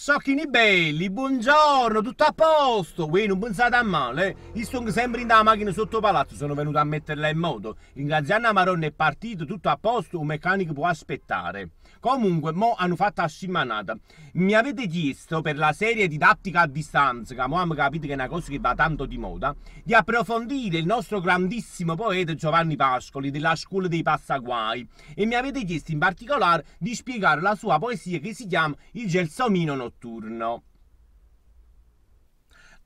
Socchini belli, buongiorno, tutto a posto. Voi non pensate a male? Io sto sempre in la macchina sotto palazzo, sono venuto a metterla in moto. Ringraziando a Maronna è partito, tutto a posto, un meccanico può aspettare. Comunque, mo hanno fatto la scimanata. Mi avete chiesto per la serie didattica a distanza, che mo abbiamo capito che è una cosa che va tanto di moda, di approfondire il nostro grandissimo poeta Giovanni Pascoli della scuola dei Passaguai. E mi avete chiesto in particolare di spiegare la sua poesia che si chiama Il Gelsomino notturno.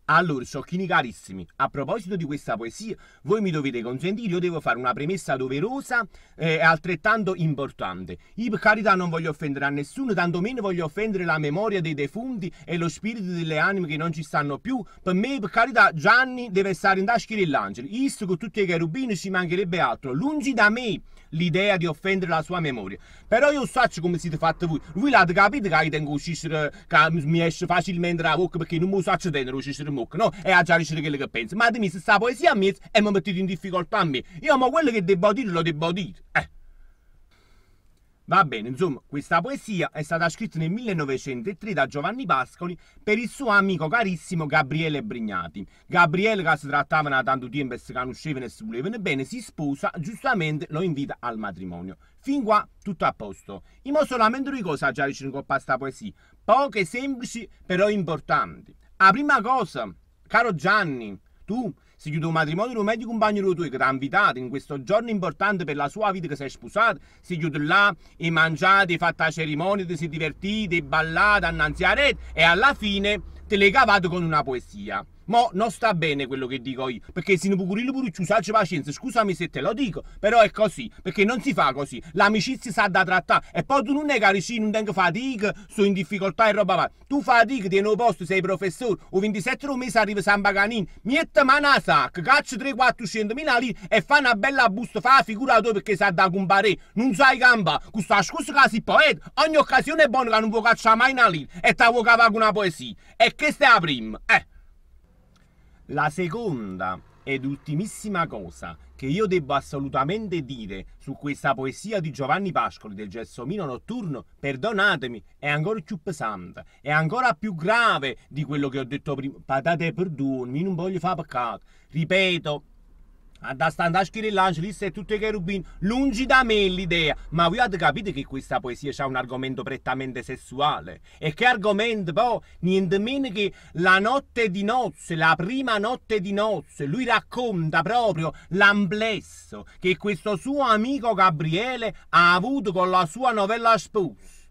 Allora, sciocchini carissimi, a proposito di questa poesia, voi mi dovete consentire, io devo fare una premessa doverosa e altrettanto importante. Io per carità non voglio offendere a nessuno, tantomeno voglio offendere la memoria dei defunti e lo spirito delle anime che non ci stanno più. Per me, per carità, Gianni deve stare in tasca dell'angelo. Isto con tutti i cherubini ci mancherebbe altro. Lungi da me l'idea di offendere la sua memoria. Però io so come siete fatti voi. Voi l'avete capito che tengo uscire, che mi esce facilmente la bocca perché non mi so tenere uscire in bocca, no? E a già dicere quello che penso. Ma se sta poesia a me e mi mettete in difficoltà a me. Io ma quello che devo dire lo devo dire. Eh. Va bene, insomma, questa poesia è stata scritta nel 1903 da Giovanni Pascoli per il suo amico carissimo Gabriele Brignati. Gabriele, che si trattava da tanto tempo e si conoscevano e si volevano bene, si sposa, giustamente lo invita al matrimonio. Fin qua tutto a posto. Io solamente due cose già in coppa questa poesia, poche semplici però importanti. La prima cosa, caro Gianni, tu si chiude un matrimonio di un meglio compagno tuo che ti ha invitato in questo giorno importante per la sua vita che sei sposato, si chiude là e mangiate, fatta la cerimonia, si divertite, ballate, annanzi a rete e alla fine te le cavate con una poesia. Mo non sta bene quello che dico io, perché se ne può pure pure usarci pazienza, scusami se te lo dico, però è così, perché non si fa così. L'amicizia sa da trattare e poi tu non è caricino, non tengo fatica, sono in difficoltà e roba va. Tu fatica, tieni un posto, sei professore, o 27 mesi arriva San Paganini, mette mano a sacco, caccia 3-400 mila lì e fa una bella busta, fa la figura tua perché sa da compare, non sai gamba, questa scusa che si poeta, ogni occasione è buona che non può cacciare mai una lì e ti vuoi cavare una poesia. E questa è la prima, eh. La seconda ed ultimissima cosa che io devo assolutamente dire su questa poesia di Giovanni Pascoli del Gelsomino notturno, perdonatemi, è ancora più pesante, è ancora più grave di quello che ho detto prima. Patate perdonami, non voglio fare peccato. Ripeto, da stare a scrivere l'Angelis e tutti i cherubini, lungi da me l'idea, ma voi avete capito che questa poesia ha un argomento prettamente sessuale? E che argomento poi? Niente meno che la notte di nozze, la prima notte di nozze, lui racconta proprio l'amplesso che questo suo amico Gabriele ha avuto con la sua novella sposa.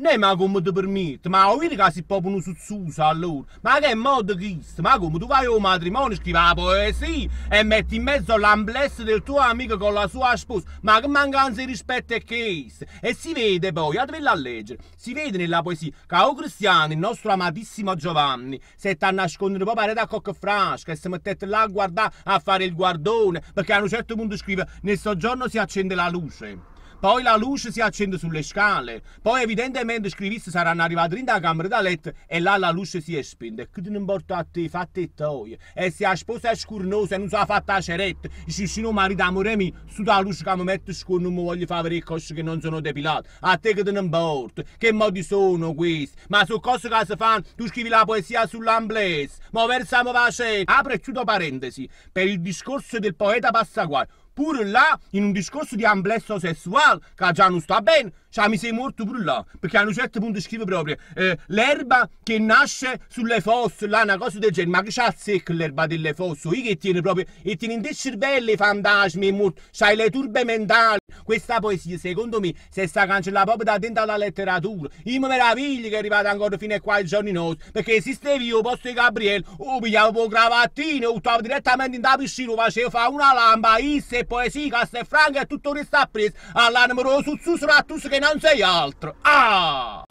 Ne ma come ti permette? Ma vedi che si proprio un suzzusa allora? Ma che modo questo? Ma come tu vai a un matrimonio, scrivi la poesia e metti in mezzo l'ambless del tuo amico con la sua sposa? Ma che mancanza di rispetto è questo? E si vede poi, andate a leggere, si vede nella poesia che o Cristiano, il nostro amatissimo Giovanni, si sta a nascondere proprio da cocca frasca e si mettete là a guardare, a fare il guardone, perché a un certo punto scrive nel soggiorno si accende la luce poi la luce si accende sulle scale, poi evidentemente scriviste saranno arrivati in da camera da letto e là la luce si è spenta. E che ti importa a te, fate e toie. E se la sposa è scurnosa e non sa fatta la ceretta, dici no marito amore mio, su da luce che mi mette scuro non mi voglio fare vedere cose che non sono depilate. A te che te ne importa, che modi sono questi? Ma su cose che si fanno, tu scrivi la poesia sull'amblese, ma versiamo la scena. Apre e chiudo parentesi, per il discorso del poeta Passaguai pure là in un discorso di amplesso sessuale che già non sta bene cioè mi sei morto pure là perché a un certo punto scrive proprio eh, l'erba che nasce sulle fosse là una cosa del genere. Ma che c'ha secca l'erba delle fosse? Io che tiene proprio e tiene in te cervello i fantasmi morto. C'hai le turbe mentali. Questa poesia secondo me si sta cancellata proprio da dentro alla letteratura. Io mi meraviglio che è arrivata ancora fino a qua i giorni nostri perché esistevi io posto di Gabriele o pigliavo un cravattino o stavo direttamente in da piscina facevo fa una lampa isse poesia, cassa franca e tutto ha preso all'animo su su su che non sei altro. Ah!